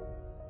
うん。